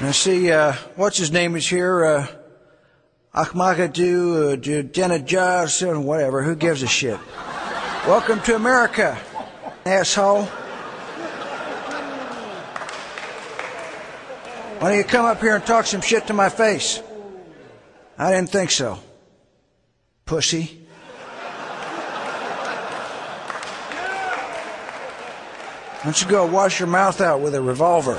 Now, see, uh, what's his name is here? Uh, Ahmadou, uh, Janajah, whatever. Who gives a shit? Welcome to America, asshole. Why don't you come up here and talk some shit to my face? I didn't think so. Pussy. Why don't you go wash your mouth out with a revolver?